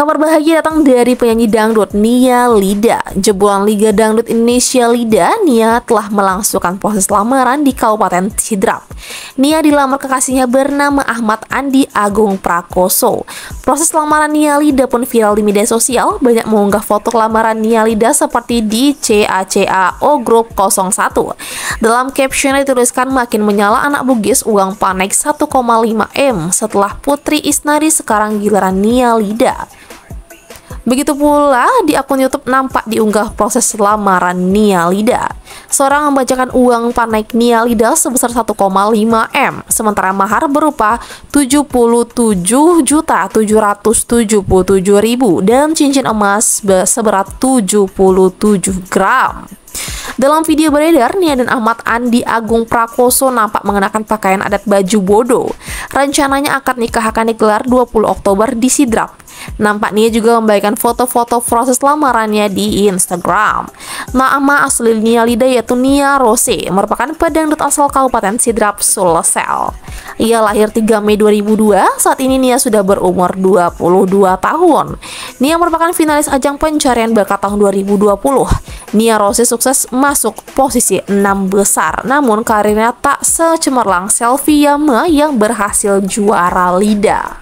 Kabar bahagia datang dari penyanyi dangdut Nia Lida. Jebolan Liga Dangdut Indonesia Lida, Nia telah melangsungkan proses lamaran di Kabupaten Sidrap. Nia dilamar kekasihnya bernama Ahmad Andi Agung Prakoso. Proses lamaran Nia Lida pun viral di media sosial, banyak mengunggah foto lamaran Nia Lida seperti di CACAO Group 01. Dalam captionnya dituliskan makin menyala anak Bugis uang panek 1,5 M setelah Putri Isnari sekarang giliran Nia Lida. Begitu pula di akun YouTube nampak diunggah proses lamaran Nia Lida. Seorang membacakan uang panek Nia Lida sebesar 1,5 M, sementara mahar berupa 77 juta 777 ribu dan cincin emas seberat 77 gram. Dalam video beredar, Nia dan Ahmad Andi Agung Prakoso nampak mengenakan pakaian adat baju bodo. Rencananya akad nikah akan digelar 20 Oktober di Sidrap. Nampak Nia juga membagikan foto-foto proses lamarannya di Instagram. Nama asli Nia Lida yaitu Nia Rose, merupakan pedangdut asal Kabupaten Sidrap, Sulsel. Ia lahir 3 Mei 2002, saat ini Nia sudah berumur 22 tahun. Nia merupakan finalis ajang pencarian bakat tahun 2020. Nia Rose sukses masuk posisi 6 besar, namun karirnya tak secemerlang Selfie Yama yang berhasil juara Lida.